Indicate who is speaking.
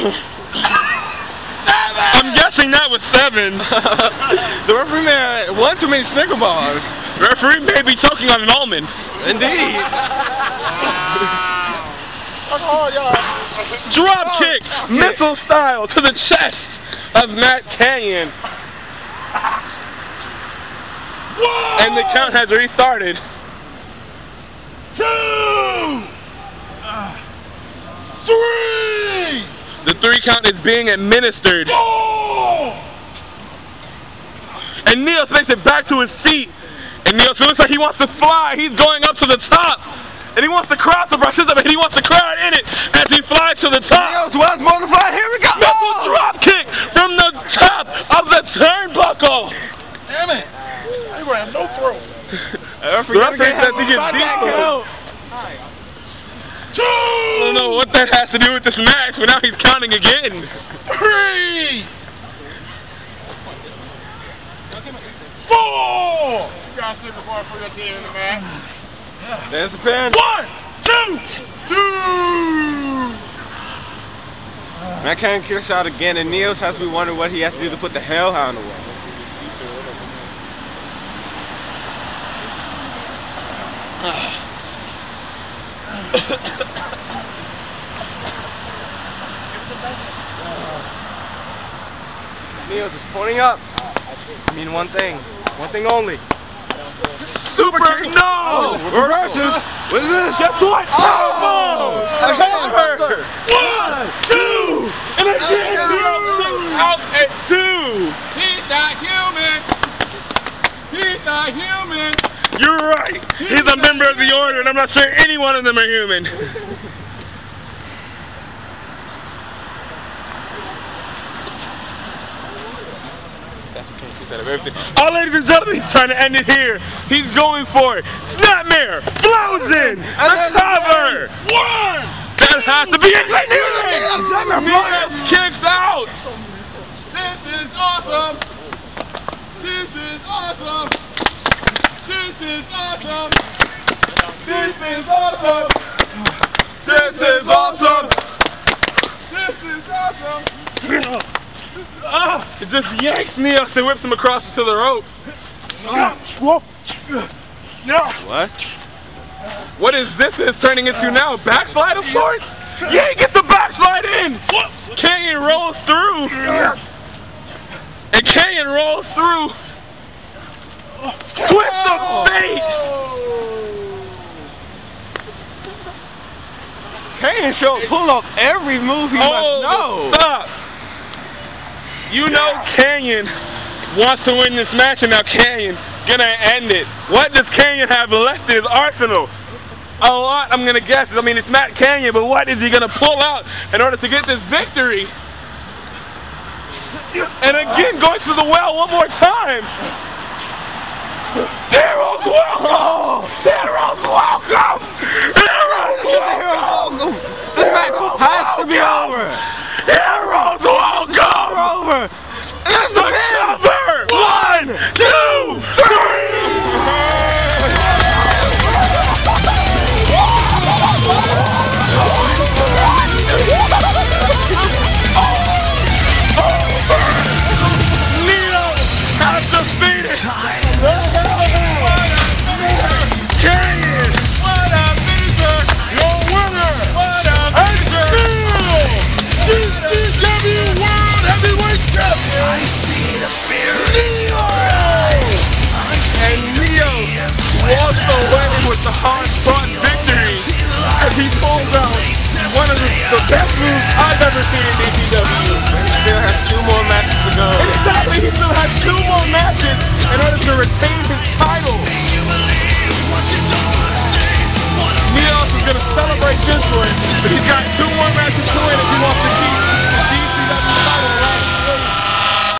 Speaker 1: I'm guessing that was seven.
Speaker 2: the referee may have one too many Snicker bars.
Speaker 1: Referee may be choking on an almond.
Speaker 2: Indeed.
Speaker 1: Drop kick, missile style to the chest of Matt Kanyon. And the count has restarted.
Speaker 3: Two! Three!
Speaker 1: The three count is being administered.
Speaker 3: Four!
Speaker 1: And Neos makes it back to his seat. And Neos looks like he wants to fly. He's going up to the top. And he wants to cross the brushes up and he wants to crowd in it as he flies to the top.
Speaker 2: Neos West butterfly. Here we go.
Speaker 1: Missile drop kick from the top of the turnbuckle.
Speaker 3: Damn it! I ain't gonna have no throat.
Speaker 1: The referee says he gets deep.
Speaker 3: Two!
Speaker 1: I don't know what that has to do with this match, but now he's counting again.
Speaker 3: Three! Four! You got a Snicker bar for your team in the match.
Speaker 2: There's the pen.
Speaker 3: One, two, two!
Speaker 2: Matt Kanyon kicks out again, and Neos has to be wondering what he has to do to put the hellhound away. Neos is pointing up. I mean one thing. One thing only.
Speaker 1: Super no!
Speaker 2: Oh, reverses. What is this?
Speaker 1: Guess what?
Speaker 2: Oh!
Speaker 1: A hammer! One, two, and again, Neos kicks out at two.
Speaker 3: He's not human! He's not human!
Speaker 1: You're right. He's a member of the order, and I'm not sure any one of them are human. Oh, ladies and gentlemen, he's trying to end it here. He's going for it. Snapmare, Flosen, the cover.
Speaker 3: One!
Speaker 1: That has to be it. Miles kicks out.
Speaker 3: This is awesome! This is awesome! This is awesome! This is awesome!
Speaker 1: This is awesome.
Speaker 3: This is awesome!
Speaker 1: Ah, it just yanks me up and whips him across to the rope.
Speaker 2: What?
Speaker 1: What is this is turning into now? Backslide of sorts? Yeah, get the backslide in! Kanyon rolls through! And Kanyon rolls through!
Speaker 2: Show pull up every move he
Speaker 1: Oh,
Speaker 2: know.
Speaker 1: stop! You know Kanyon wants to win this match, and now Kanyon gonna end it. What does Kanyon have left in his arsenal? A lot, I'm gonna guess. I mean, it's Matt Kanyon, but what is he gonna pull out in order to get this victory? And again, going to the well one more time. Heroes welcome! Heroes welcome! Heroes moves I've ever seen